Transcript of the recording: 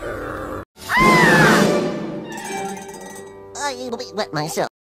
I wet myself.